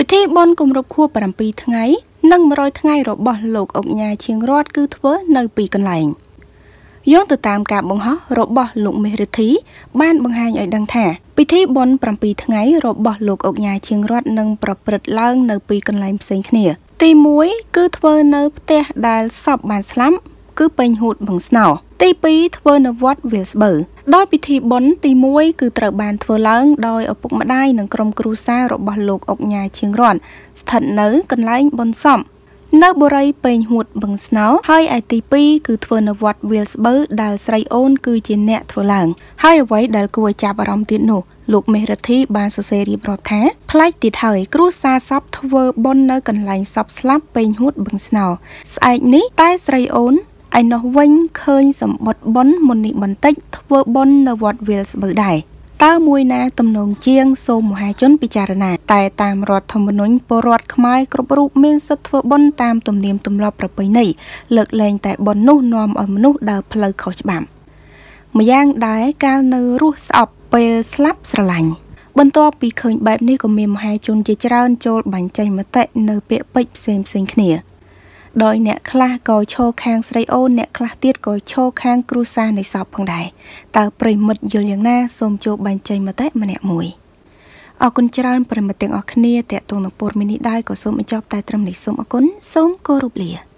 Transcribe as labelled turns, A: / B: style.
A: ពិធីបុណ្យគម្រប់ខួប7ថ្ងៃ និង100ថ្ងៃរបស់លោកអុកញ៉ាឈៀងរតគឺធ្វើនៅពីរកន្លែងយោងទៅតាមការបង្ហោះរបស់លោកមេរិទ្ធី បានបង្ហាញឲ្យដឹងថា ពិធីបុណ្យ7ថ្ងៃរបស់លោកអុកញ៉ាឈៀងរតនឹងប្រព្រឹត្តឡើង នៅពីរកន្លែងផ្សេងគ្នា ទី1គឺធ្វើនៅផ្ទះដែលសពបានស្លាប់គឺពេញហួតបឹងស្នោទី2ធ្វើនៅវត្តវាលស្បូវ ដោយពិធីបុណ្យទី1គឺត្រូវបានធ្វើឡើងដោយឪពុកម្ដាយនិងក្រុមគ្រួសាររបស់លោកអុកញ៉ាឈៀងរ័នស្ថិតនៅកន្លែងបុណ្យសពនៅបុរីពេញហួតបឹងស្នោហើយឯទី2គឺធ្វើនៅវត្តវាលស្បូវដែលស្រីអូនគឺជាអ្នកធ្វើឡើង ហើយអ្វីដែលគួរឲ្យចាប់អារម្មណ៍ទៀតនោះលោកមេរិទ្ធីបានសរសេររៀបរាប់ថាប្លែកទៀតហើយគ្រួសារសពធ្វើបុណ្យនៅកន្លែងសពស្លាប់ពេញហួតបឹងស្នោស្អែកនេះតែស្រីអូន ឯនោះវិញឃើញសម្បត្តិប៉ុនមុននេះបន្តិចធ្វើប៉ុននៅវត្តវាលស្បូវដែរតើមួយណាទំនងជាងសូមមហាជនពិចារណាតែតាមរដ្ឋធម្មនុញ្ញពលរដ្ឋខ្មែរគ្រប់រូបមានសិទ្ធិធ្វើបុណ្យតាមទំនៀមទម្លាប់ប្រពៃណីលើកលែងតែបុណ្យនោះនាំឲ្យមនុស្សដើរផ្លូវខុសច្បាប់ម្យ៉ាងដែរកាលនៅរស់ស្អប់ពេលស្លាប់ស្រឡាញ់បន្ទាប់ពីឃើញបែបនេះក៏មានមហាជនជាច្រើនចូលបាញ់ចេញមតិនៅពាក្យពេចន៍ផ្សេងផ្សេងគ្នា ដោយអ្នកខ្លះក៏ឈរខាងស្រីអូនអ្នកខ្លះទៀតក៏ឈរខាងគ្រួសារនៃសពផងដែរតើប្រិមិត្តយល់យ៉ាងណាសូមចូលបែងចែកមតិម្នាក់មួយអរគុណច្រើនប្រិមិត្តទាំងអស់គ្នាតេតងនឹងព័ត៌មាននេះដែរក៏សូមបញ្ចប់តែត្រឹមនេះសូមអរគុណសូមគោរពលា